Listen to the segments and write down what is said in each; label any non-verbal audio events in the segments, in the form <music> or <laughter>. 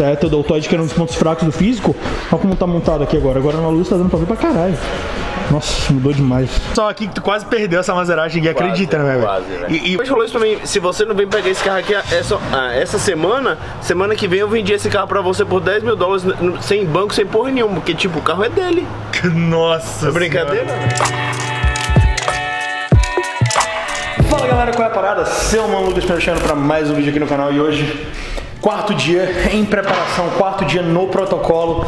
É, teu deltoide que era um dos pontos fracos do físico. Olha como tá montado aqui agora. Agora na luz tá dando pra ver pra caralho. Nossa, mudou demais. Só aqui que tu quase perdeu essa Maserati, ninguém acredita, né, velho? Quase, velho. E, e Mas falou isso pra mim, se você não vem pegar esse carro aqui essa, ah, essa semana, semana que vem eu vendi esse carro pra você por 10 mil dólares, sem banco, sem porra nenhuma, porque tipo, o carro é dele. <laughs> Nossa É brincadeira? Fala galera, qual é a parada? Seu mano Lucas Peixando para mais um vídeo aqui no canal e hoje, quarto dia em preparação, quarto dia no protocolo.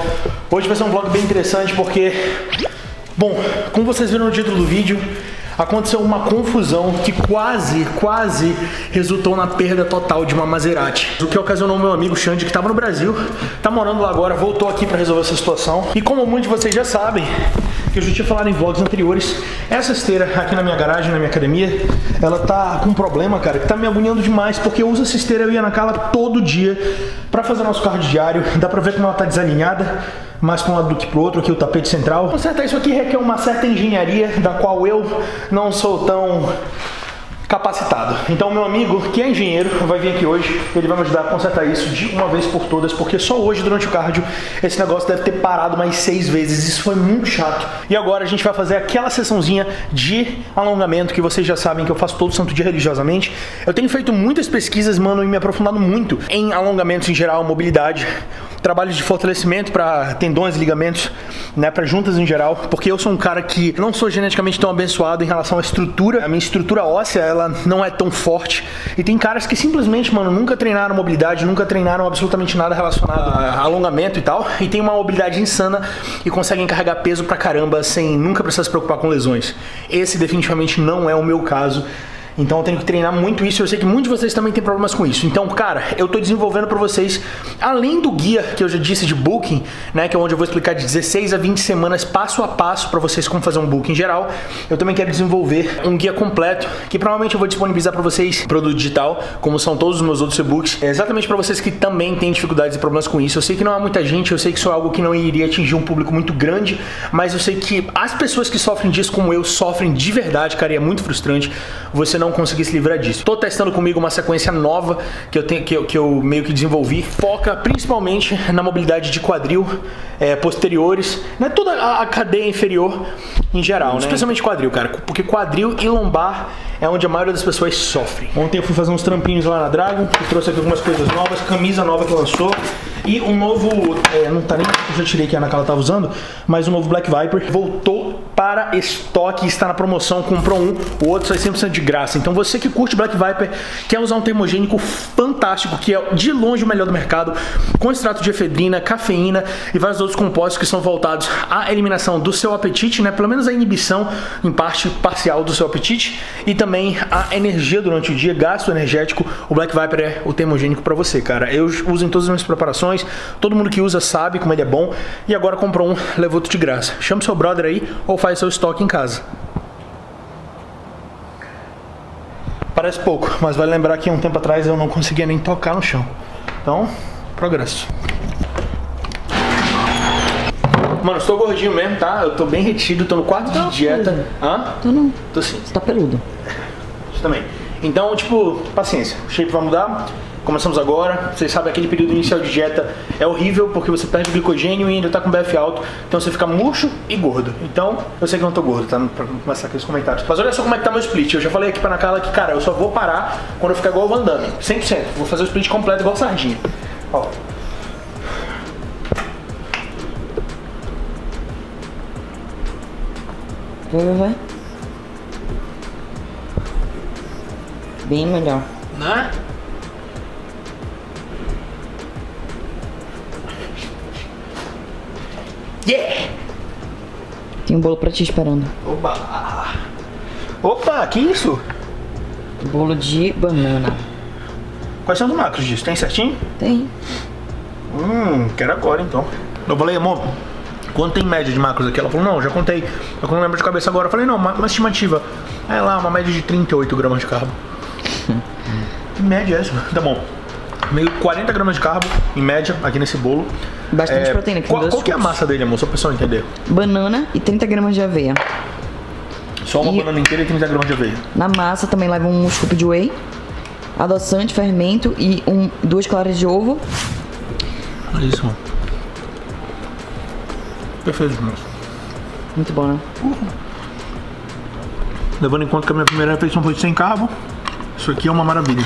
Hoje vai ser um vlog bem interessante porque, bom, como vocês viram no título do vídeo, aconteceu uma confusão que quase, quase resultou na perda total de uma Maserati. O que ocasionou meu amigo Xande, que estava no Brasil, tá morando lá agora, voltou aqui para resolver essa situação. E como muitos de vocês já sabem, que eu já tinha falado em vlogs anteriores, essa esteira aqui na minha garagem, na minha academia, ela tá com um problema, cara, que tá me agoniando demais, porque eu uso essa esteira, eu ia na cala todo dia para fazer nosso carro diário, dá pra ver como ela tá desalinhada, mais para um lado do que pro outro, aqui o tapete central. Consertar isso aqui requer uma certa engenharia, da qual eu não sou tão capacitado. Então, meu amigo, que é engenheiro, vai vir aqui hoje, ele vai me ajudar a consertar isso de uma vez por todas, porque só hoje, durante o cardio, esse negócio deve ter parado mais seis vezes. Isso foi muito chato. E agora a gente vai fazer aquela sessãozinha de alongamento que vocês já sabem que eu faço todo santo dia religiosamente. Eu tenho feito muitas pesquisas, mano, e me aprofundado muito em alongamentos em geral, mobilidade, trabalhos de fortalecimento para tendões, ligamentos, né, para juntas em geral, porque eu sou um cara que não sou geneticamente tão abençoado em relação à estrutura. A minha estrutura óssea, ela não é tão forte. E tem caras que simplesmente, mano, nunca treinaram mobilidade, nunca treinaram absolutamente nada relacionado a alongamento e tal, e tem uma mobilidade insana e conseguem carregar peso pra caramba sem nunca precisar se preocupar com lesões. Esse definitivamente não é o meu caso. Então eu tenho que treinar muito isso. Eu sei que muitos de vocês também têm problemas com isso. Então, cara, eu tô desenvolvendo para vocês, além do guia que eu já disse de booking, né, que é onde eu vou explicar de 16 a 20 semanas passo a passo para vocês como fazer um booking geral. Eu também quero desenvolver um guia completo que provavelmente eu vou disponibilizar para vocês produto digital, como são todos os meus outros e-books, é exatamente para vocês que também têm dificuldades e problemas com isso. Eu sei que não há muita gente, eu sei que isso é algo que não iria atingir um público muito grande, mas eu sei que as pessoas que sofrem disso como eu sofrem de verdade, cara, e é muito frustrante você não conseguir se livrar disso. Tô testando comigo uma sequência nova que eu tenho que eu, que eu meio que desenvolvi, foca principalmente na mobilidade de quadril, é, posteriores, né, toda a, a cadeia inferior em geral, né? Especialmente quadril, cara, porque quadril e lombar é onde a maioria das pessoas sofre. Ontem eu fui fazer uns trampinhos lá na Dragon, que trouxe aqui algumas coisas novas, camisa nova que lançou e um novo, é, não tá nem, eu já tirei que a Ana Carla tava usando, mas o novo Black Viper voltou para estoque, está na promoção, comprou um, o outro sai 100% de graça. Então você que curte Black Viper, quer usar um termogênico fantástico, que é de longe o melhor do mercado, com extrato de efedrina, cafeína e vários outros compostos que são voltados à eliminação do seu apetite, né? Pelo menos a inibição em parte parcial do seu apetite e também a energia durante o dia, gasto energético. O Black Viper é o termogênico para você, cara. Eu uso em todas as minhas preparações, todo mundo que usa sabe como ele é bom e agora comprou um, levou outro de graça. Chama seu brother aí ou faz seu estoque em casa. Parece pouco, mas vale lembrar que um tempo atrás eu não conseguia nem tocar no chão. Então, progresso. Mano, estou gordinho mesmo, tá? Eu tô bem retido, tô no quarto de dieta. Hã? Tu não. Tô sim, Você tá peludo. isso também. Então, tipo, paciência. O shape vai mudar. Começamos agora. Vocês sabem, aquele período inicial de dieta é horrível porque você perde glicogênio e ainda tá com BF alto. Então você fica murcho e gordo. Então, eu sei que eu não tô gordo, tá? Pra não começar aqui os comentários. Mas olha só como é que tá meu split. Eu já falei aqui pra Ana Carla que, cara, eu só vou parar quando eu ficar igual o Van Damme. 100%. Vou fazer o split completo igual sardinha. Ó. Vai, vai, vai. Bem melhor. Né? Tem um bolo pra ti esperando. Opa! Opa, que isso? Bolo de banana. Quais são os macros disso? Tem certinho? Tem. Hum, quero agora então. Eu falei, amor, quanto tem média de macros aqui? Ela falou, não, já contei. Eu não lembro de cabeça agora. Eu falei, não, uma, uma estimativa. É lá, uma média de 38 gramas de carbo. <laughs> que média é essa? Tá bom. Meio 40 gramas de carbo, em média, aqui nesse bolo. Bastante É, proteína. Qual, qual que é a massa dele, amor? Só pra pessoal entender. Banana e 30 gramas de aveia. Só uma E- banana inteira e 30 gramas de aveia. Na massa também leva um scoop de whey, adoçante, fermento e um, duas claras de ovo. Olha isso, mano. Perfeito, mano. Muito bom, né? Levando em conta que a minha primeira refeição foi sem carbo, isso aqui é uma maravilha.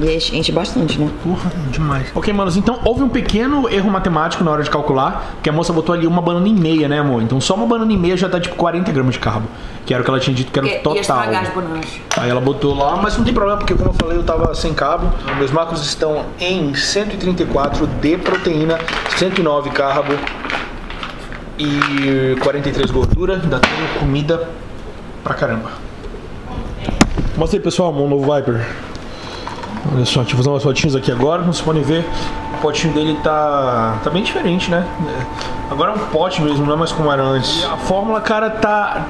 E enche, enche bastante, né? Porra, demais. Ok, manos, então houve um pequeno erro matemático na hora de calcular, que a moça botou ali uma banana e meia, né, amor? Então só uma banana e meia já dá tipo 40 gramas de carbo, que era o que ela tinha dito que era o total. bananas. Aí ela botou lá, mas não tem problema, porque como eu falei, eu tava sem cabo. Meus macros estão em 134 de proteína, 109 carbo e 43 gordura. Ainda tenho comida pra caramba. Mostra aí, pessoal, meu novo Viper. Olha só, deixa eu fazer umas fotinhas aqui agora. Como vocês podem ver, o potinho dele tá, tá bem diferente, né? É, Agora é um pote mesmo, não é mais como era antes. E a fórmula, cara, tá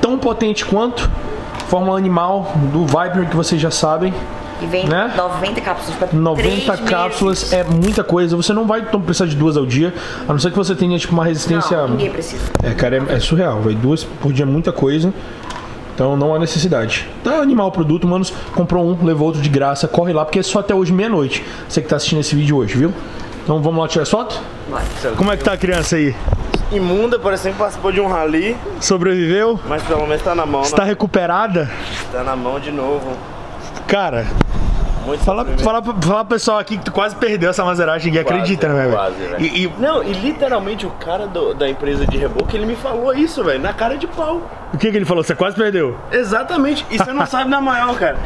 tão potente quanto a fórmula animal do Viper, que vocês já sabem. E vem Né? 90 cápsulas pra 90 três cápsulas meses. é muita coisa. Você não vai precisar de duas ao dia, a não ser que você tenha tipo uma resistência. Não, ninguém precisa. É, cara, é, é surreal, velho. Duas por dia é muita coisa. Então não há necessidade. Tá animal o produto, manos. Comprou um, levou outro de graça. Corre lá, porque é só até hoje, meia-noite. Você que tá assistindo esse vídeo hoje, viu? Então vamos lá tirar as fotos? Bora. Como é que tá a criança aí? Imunda, parecendo que participou de um rally, Sobreviveu? mas pelo menos tá na mão, Está né? recuperada? Tá na mão de novo. Cara, Muito fala, fala, fala pessoal aqui que tu quase perdeu essa Maserati. Ninguém Quase, acredita, né, velho? quase, velho. E, e Não, e literalmente o cara do- da empresa de reboque, ele me falou isso, velho, na cara de pau. o que, que ele falou? Você quase perdeu? Exatamente, e você não <laughs> sabe na maior, cara.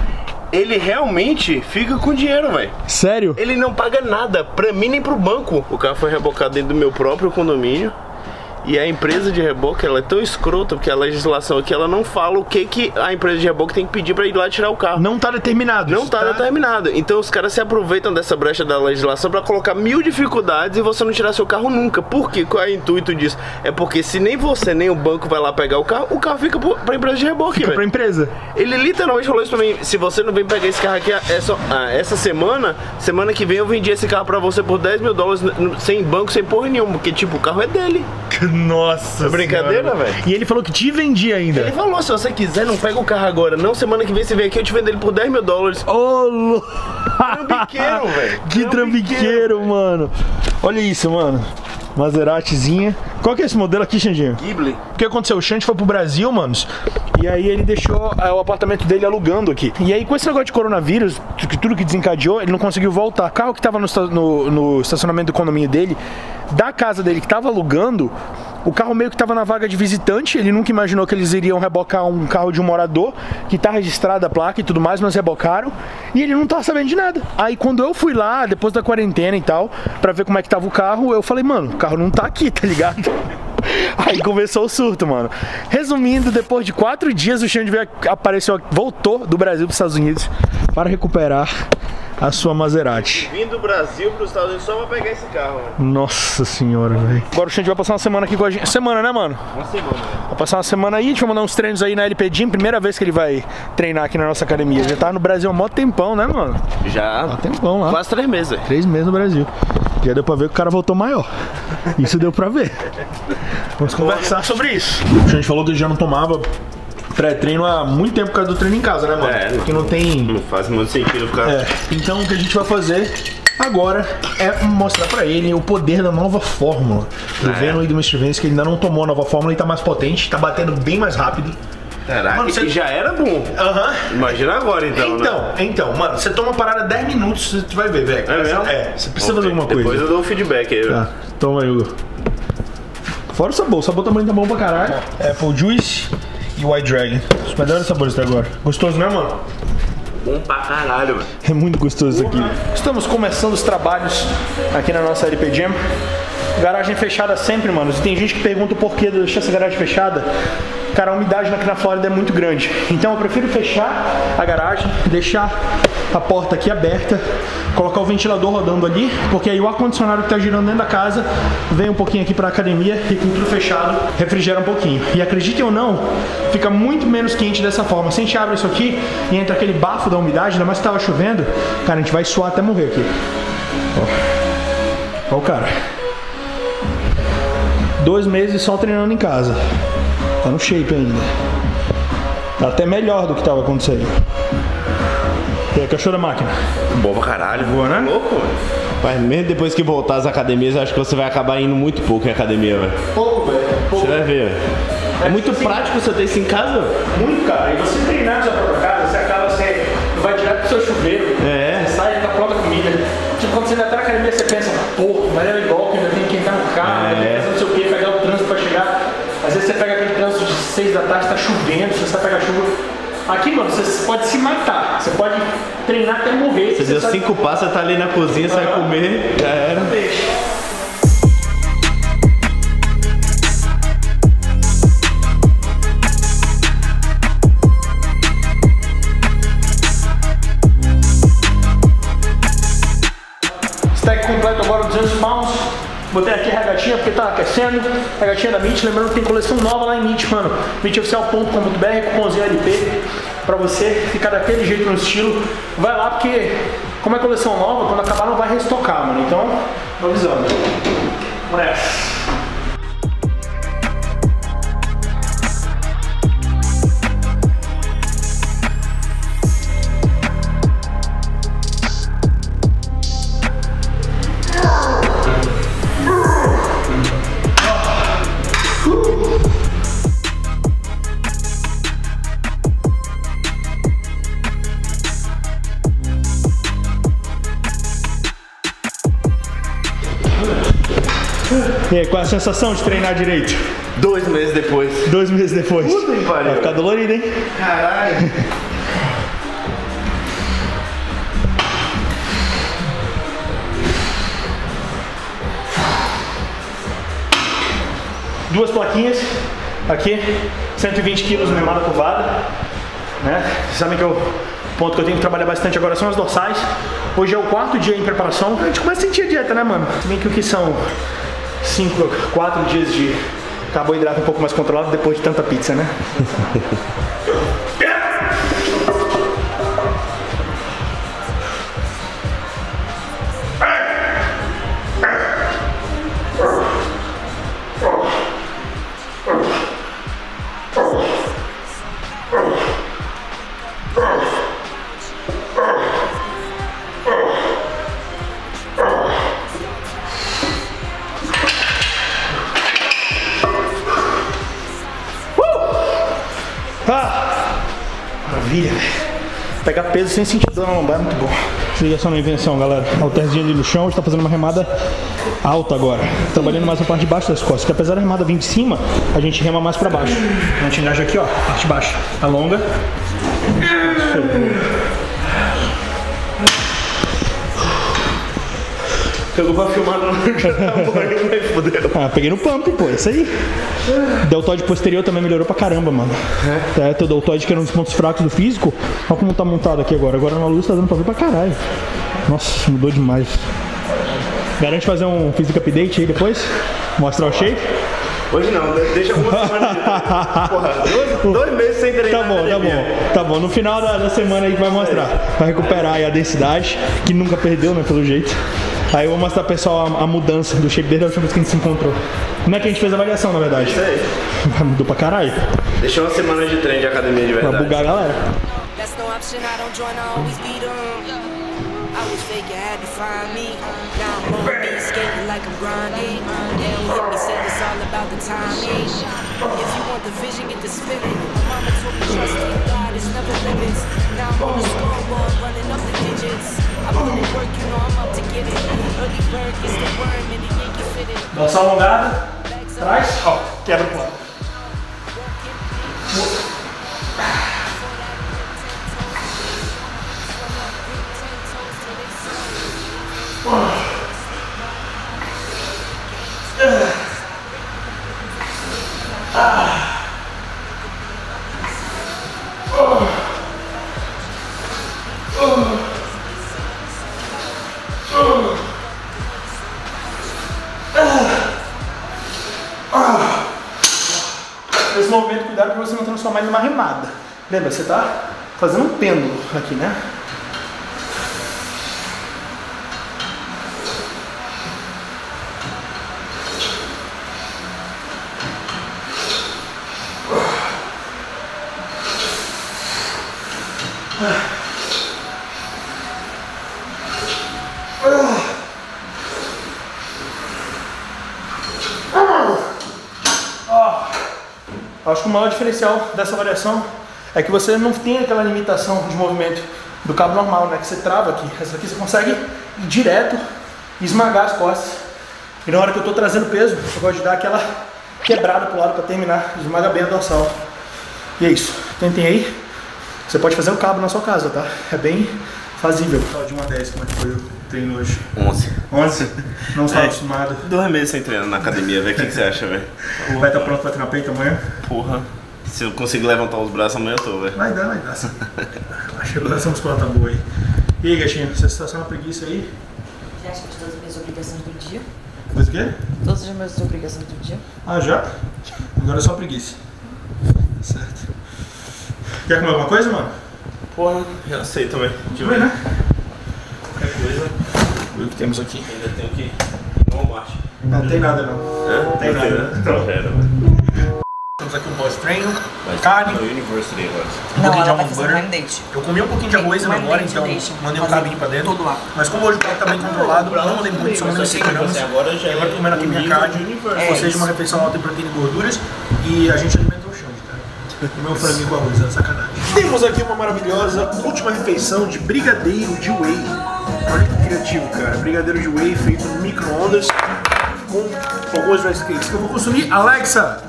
Ele realmente fica com dinheiro, velho. Sério? Ele não paga nada, pra mim nem pro banco. O carro foi rebocado dentro do meu próprio condomínio. E a empresa de reboque, ela é tão escrota, porque a legislação aqui, ela não fala o que, que a empresa de reboque tem que pedir pra ir lá tirar o carro. Não tá determinado. Não isso tá determinado. Então os caras se aproveitam dessa brecha da legislação pra colocar mil dificuldades e você não tirar seu carro nunca. Por quê? Qual é o intuito disso? É porque se nem você nem o banco vai lá pegar o carro, o carro fica pra empresa de reboque, Fica velho. pra empresa. Ele literalmente falou isso pra mim. Se você não vem pegar esse carro aqui essa, ah, essa semana, semana que vem eu vendi esse carro pra você por 10 mil dólares sem banco, sem porra nenhuma. Porque, tipo, o carro é dele. <laughs> Nossa. brincadeira, senhora. velho? E ele falou que te vendia ainda. Ele falou, se você quiser, não pega o carro agora. Não, semana que vem você vem aqui, eu te vendo ele por 10 mil dólares. Ô, louco. Trambiqueiro, velho. <laughs> Que trambiqueiro, mano. Olha isso, mano. Maseratezinha. Qual que é esse modelo aqui, Xandinho? Ghibli. O que aconteceu? O Xande foi pro Brasil, manos. E aí ele deixou é, o apartamento dele alugando aqui. E aí, com esse negócio de coronavírus, tudo que desencadeou, ele não conseguiu voltar. O carro que tava no, no- no estacionamento do condomínio dele, da casa dele que tava alugando, o carro meio que tava na vaga de visitante. Ele nunca imaginou que eles iriam rebocar um carro de um morador, que tá registrada a placa e tudo mais, mas rebocaram. E ele não tava sabendo de nada. Aí quando eu fui lá, depois da quarentena e tal, pra ver como é que tava o carro, eu falei, mano, o carro não tá aqui, tá ligado? <laughs> Aí começou o surto, mano. Resumindo, depois de quatro dias, o Xande apareceu, voltou do Brasil para os Estados Unidos para recuperar a sua Maserati. Vim do Brasil pros Estados Unidos só pra pegar esse carro, mano. Nossa senhora, velho. Agora o Xande vai passar uma semana aqui com a gente. Semana, né, mano? Uma semana, velho. Vai passar uma semana aí, a gente vai mandar uns treinos aí na LP Gym. Primeira vez que ele vai treinar aqui na nossa academia. Já tá no Brasil há mó tempão, né, mano? Já. Há tempão lá. Quase três meses, velho. Três meses no Brasil. Já deu pra ver que o cara voltou maior. Isso deu pra ver. Vamos conversar sobre isso. A gente falou que ele já não tomava pré-treino há muito tempo por causa do treino em casa, né, mano? É, Porque não tem. Não faz muito sentido ficar. É. Então o que a gente vai fazer agora é mostrar pra ele o poder da nova fórmula. Do É. Venom e do Mr. Vance, que ele ainda não tomou a nova fórmula e tá mais potente, tá batendo bem mais rápido. Caraca, Mano, você- já era bom. Aham. Imagina agora, então, Então, né? então, mano, você toma uma parada 10 minutos, você vai ver, velho. É mesmo? É, você precisa fazer alguma Depois coisa. eu dou o feedback aí, velho. Tá, toma aí, Hugo. Fora o sabor, o sabor também tá bom pra caralho. Apple Juice e White Dragon. Os melhores sabores até agora. Gostoso, né, mano? Bom pra caralho, velho. É muito gostoso isso aqui. Estamos começando os trabalhos aqui na nossa LP Jam. Garagem fechada sempre, mano. E tem gente que pergunta o porquê de deixar essa garagem fechada. Cara, a umidade aqui na Flórida é muito grande. Então eu prefiro fechar a garagem, deixar a porta aqui aberta, colocar o ventilador rodando ali, porque aí o ar-condicionado que tá girando dentro da casa vem um pouquinho aqui pra academia e com tudo fechado refrigera um pouquinho. E acreditem ou não, fica muito menos quente dessa forma. Se a gente abre isso aqui e entra aquele bafo da umidade, ainda mais que tava chovendo, cara, a gente vai suar até morrer aqui. Ó, Ó o cara. Dois meses só treinando em casa. Tá no shape ainda. Tá até melhor do que tava acontecendo. E aí, cachorro da máquina? Bom pra caralho. Boa, né? Louco, velho. Mas mesmo depois que voltar às academias, eu acho que você vai acabar indo muito pouco em academia, velho. Pouco, velho. Você vai ver. É muito prático você ter isso em casa. Muito, cara. E você treinar na sua própria casa, você acaba, você vai direto pro seu chuveiro. É. Você sai e tá pronta a comida. Tipo, quando você ainda tá na academia, você pensa, pô, mas é igual que ainda tem que entrar no carro, ainda vezes você pega aquele trânsito de 6 da tarde, tá chovendo, você sai pegar chuva. Aqui, mano, você pode se matar. Você pode treinar até morrer. Você deu sabe- cinco passos, você tá ali na cozinha, você vai comer, já era. Botei aqui a regatinha porque tá aquecendo. Regatinha da Meet. Lembrando que tem coleção nova lá em Meet, mano. meetoficial.com.br, cupomzinho LP. Pra você ficar daquele jeito no estilo. Vai lá porque, como é coleção nova, quando acabar não vai restocar, mano. Então, tô avisando. Vamos nessa. A sensação de treinar direito? Dois meses depois. Dois meses depois. Puta que pariu. Vai ficar dolorido, hein? Caralho. duas plaquinhas aqui, 120 quilos no remada curvada, né? Vocês sabem que é o ponto que eu tenho que trabalhar bastante agora são as dorsais. Hoje é o quarto dia em preparação. A gente começa a sentir a dieta, né, mano? Se bem que o que são cinco, quatro dias de carboidrato um pouco mais controlado depois de tanta pizza, né? <laughs> Ah! Pegar peso sem sentir dor na lombar é muito bom. Se liga só na invenção, galera. Alterzinho ali no chão, a gente tá fazendo uma remada alta agora. Trabalhando mais na parte de baixo das costas. Que apesar da remada vir de cima, a gente rema mais pra baixo. A gente engaja aqui, ó, parte de baixo. Alonga. Pegou pra filmar no tamanho, mas fudeu. Ah, peguei no pump, pô, isso aí. Deltoide posterior também melhorou pra caramba, mano. É, teu deltoide que era um dos pontos fracos do físico. Olha como tá montado aqui agora. Agora na luz tá dando pra ver pra caralho. Nossa, mudou demais. Garante fazer um physical update aí depois? Mostrar o shape? Hoje não, deixa algumas <laughs> semanas. Porra, dois, dois meses sem treinar. Tá bom, tá bom. Tá bom, no final da, da semana aí que vai mostrar. Vai recuperar aí a densidade, que nunca perdeu, né, pelo jeito. Aí eu vou mostrar pro pessoal a, a mudança do shape desde a última vez que a gente se encontrou. Como é que a gente fez a avaliação, na verdade? Isso aí. <laughs> Mudou pra caralho. Deixa uma semana de treino de academia de verdade. bugar a galera. That's no option, I don't join, I always beat 'em. I was fake, you had to find me. Now I'm on me, skating like I'm grinding. They don't hear me say it's all about the timing. If you want the vision, get the spirit. My Mama told me trust in God, it's never limits. Now I'm on the scoreboard, running up the digits. I put in work, you know I'm up to get it. Early bird gets the worm and the Yankee fitted. Dá só uma alongada. Bags up. Traz. Ó, quebra pro lado. Lembra, você está fazendo um pêndulo aqui, né? Ah. Acho que o maior diferencial dessa variação é que você não tem aquela limitação de movimento do cabo normal, né? Que você trava aqui. Essa aqui você consegue ir direto e esmagar as costas. E na hora que eu estou trazendo peso, eu gosto de dar aquela quebrada pro lado para terminar, esmaga bem a dorsal. E é isso. Tentem aí. Você pode fazer o cabo na sua casa, tá? É bem fazível. De 1 a 10, como é que foi o treino hoje? 11. 11? Não está É. acostumado. Dois meses sem treinar na academia, velho. O que, que você acha, velho? Vai estar pronto para treinar peito amanhã? Porra. Se eu conseguir levantar os braços amanhã, eu tô, velho. Vai dar, vai dar. sim. Acho que a muscular tá boa aí. E aí, gatinho, você está sendo uma preguiça aí? Já acho que todas as minhas obrigações do dia. Fez o quê? Todas as minhas obrigações do dia. Ah, já? Agora é só preguiça. Tá certo. Quer comer alguma coisa, mano? Porra, já sei também. Deixa eu ver. né? Qualquer coisa, O que temos aqui? ainda tenho que ir no Walmart. Não tem nada, não. Hã? Tem Não nada. né? Já era. Temos aqui um pós-treino, carne, No University agora. um Não, pouquinho de blind date. Eu comi um pouquinho de arroz Tem agora, então mandei um cabinho pra dentro. todo lá. Mas como hoje o carro tá bem controlado, eu não mandei muito, só mandei 100 gramas. Agora já E agora tô comendo aqui é minha carne, ou seja, uma refeição alta em proteína e gorduras, e a gente alimenta o Xande, cara. O meu franguinho com arroz, é sacanagem. Temos aqui uma maravilhosa última refeição de brigadeiro de whey. Olha que criativo, cara. Brigadeiro de whey feito no micro-ondas com alguns rice cakes que eu vou consumir. Alexa,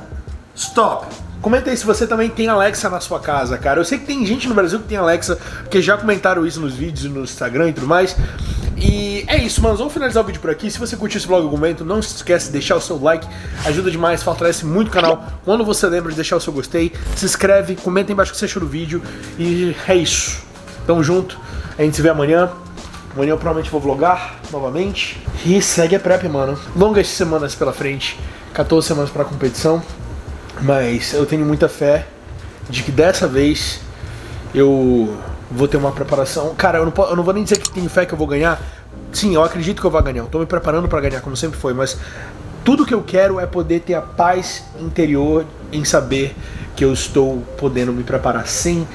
stop! Comenta aí se você também tem Alexa na sua casa, cara. Eu sei que tem gente no Brasil que tem Alexa, porque já comentaram isso nos vídeos, no Instagram e tudo mais. E é isso, mano. Vamos finalizar o vídeo por aqui. Se você curtiu esse vlog momento, não se esquece de deixar o seu like. Ajuda demais, fortalece muito o canal. Quando você lembra de deixar o seu gostei, se inscreve, comenta embaixo o que você achou do vídeo. E é isso. Tamo junto. A gente se vê amanhã. Amanhã eu provavelmente vou vlogar novamente. E segue a prep, mano. Longas semanas pela frente. 14 semanas pra competição. Mas eu tenho muita fé de que dessa vez eu vou ter uma preparação. Cara, eu não, eu não vou nem dizer que tenho fé que eu vou ganhar. Sim, eu acredito que eu vou ganhar. Eu tô me preparando pra ganhar, como sempre foi. Mas tudo que eu quero é poder ter a paz interior em saber que eu estou podendo me preparar sem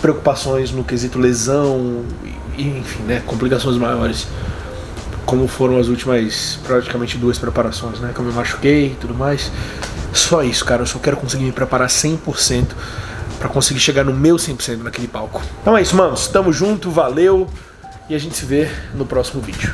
preocupações no quesito lesão, e, enfim, né, complicações maiores, como foram as últimas praticamente duas preparações, né, que eu me machuquei e tudo mais. Só isso, cara, eu só quero conseguir me preparar 100% pra conseguir chegar no meu 100% naquele palco. Então é isso, manos, tamo junto, valeu e a gente se vê no próximo vídeo.